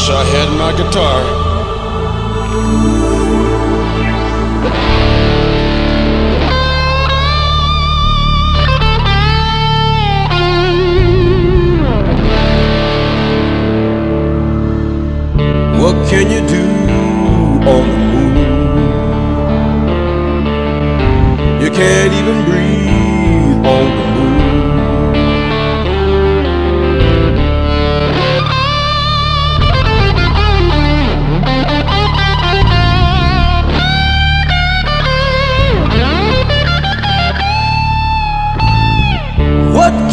wish I had my guitar. What can you do on the moon? You can't even breathe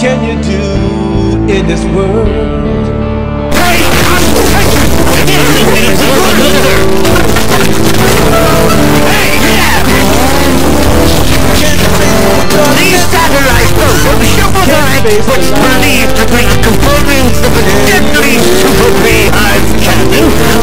can you do in this world? Hey, yeah! These satellites will shipwreck what's believed to be components of a deadly super beehive cannon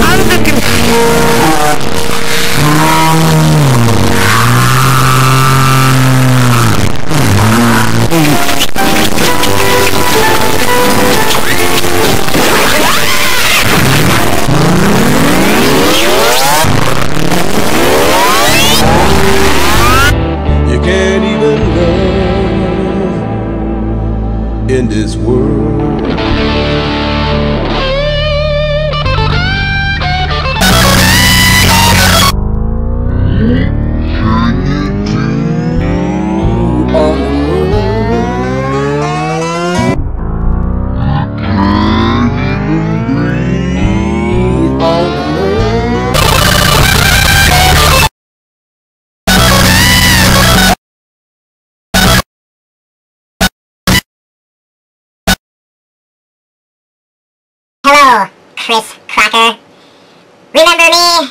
Hello, Chris Crocker. Remember me?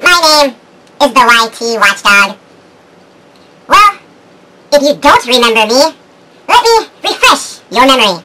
My name is the YT Watchdog. Well, if you don't remember me, let me refresh your memory.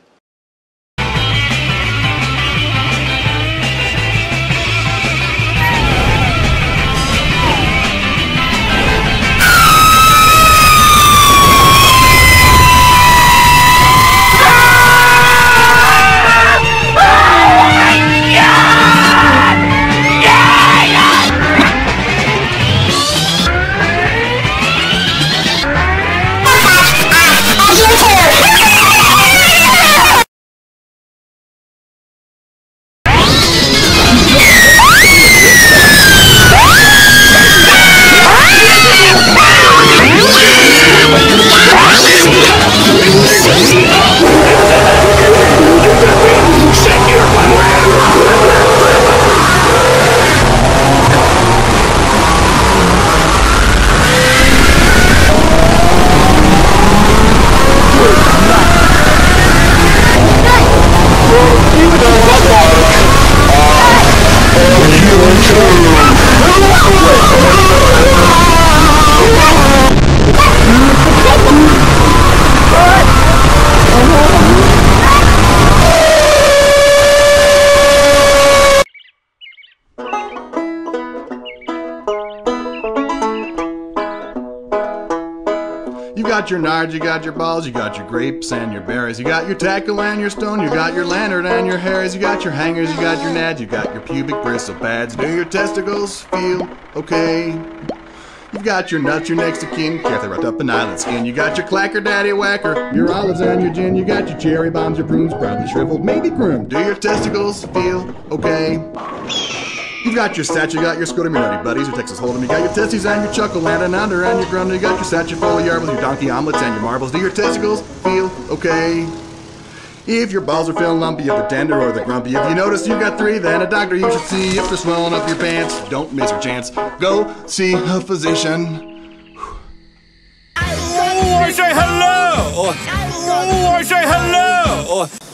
You got your nards, you got your balls, you got your grapes and your berries, you got your tackle and your stone, you got your lantern and your harries, you got your hangers, you got your nads, you got your pubic bristle pads. Do your testicles feel okay? You've got your nuts, your next of kin, carefully wrapped up in island skin. You got your clacker, daddy whacker, your olives and your gin. You got your cherry bombs, your prunes, probably shriveled, maybe pruned. Do your testicles feel okay? You've got your stat, you got your scrotum, your nutty buddies, your Texas Hold'em, you got your testes and your chuckle, and an under and your grundle, you got your sat, your full yarbles, your donkey omelets and your marbles. Do your testicles feel okay? If your balls are feeling lumpy, if they're tender or they're grumpy, if you notice you got three, then a doctor you should see. If they're swelling up your pants, don't miss your chance. Go see a physician. Oh, I say hello! Oh, I say hello! Oh.